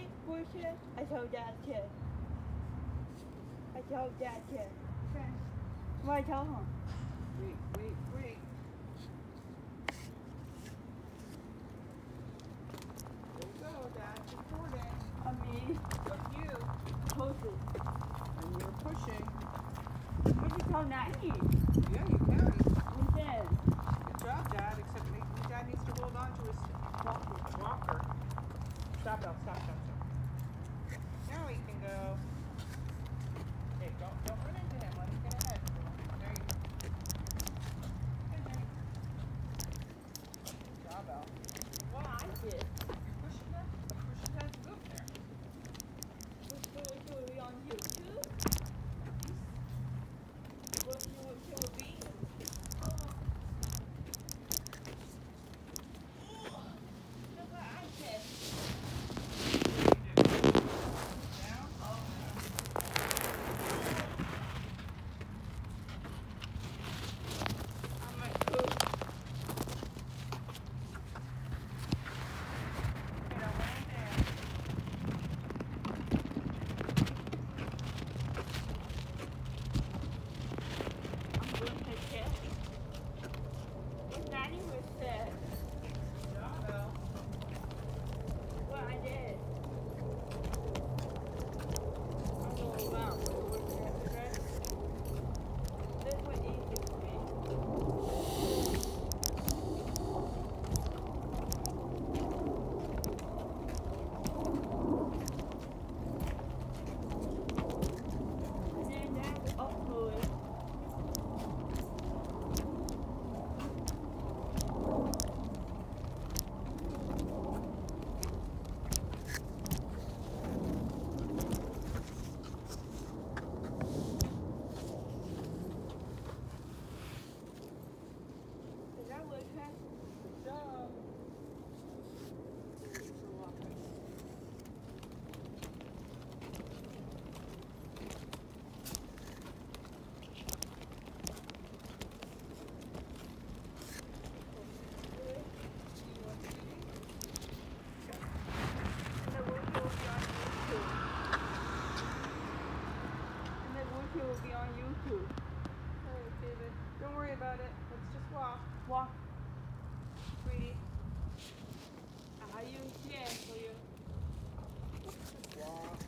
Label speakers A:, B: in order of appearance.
A: Keep pushing. I told Dad to. I told Dad to. Okay. What I told him.
B: Wait, wait, wait. There you go, Dad's recording.
A: I mean,
B: With you.
A: pushing.
B: And you're pushing.
A: What you call 90?
B: Yeah, you can.
A: What's that?
B: Good job, Dad, except Dad needs to hold on to
A: his
B: walker. Stop, stop, stop, stop. Joey can go. Okay, don't, don't run into him. Let him get out. about it. Let's just walk.
A: Walk.
B: Sweetie.
A: Are you here for you?
B: Walk.